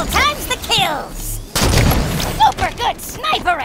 Double times the kills! Super good sniper